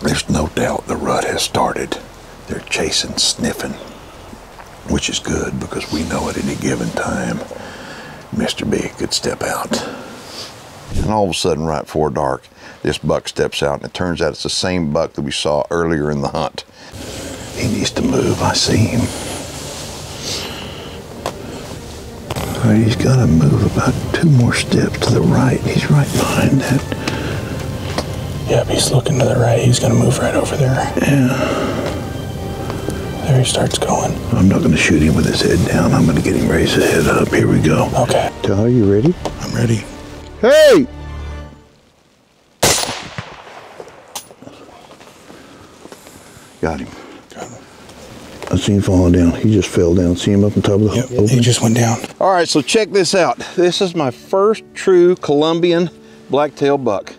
There's no doubt the rut has started. They're chasing, sniffing, which is good because we know at any given time Mr. Big could step out. And all of a sudden, right before dark, this buck steps out, and it turns out it's the same buck that we saw earlier in the hunt. He needs to move. I see him. He's got to move about two more steps to the right. He's right behind that. Yep, he's looking to the right. He's gonna move right over there. Yeah. There he starts going. I'm not going to shoot him with his head down. I'm going to get him raise his head up. Here we go. Okay. Tyler, you ready? I'm ready. Hey! Got him. Got him. I seen him falling down. He just fell down. See him up on top of the Yep, opening? he just went down. All right, so check this out. This is my first true Columbian blacktail buck.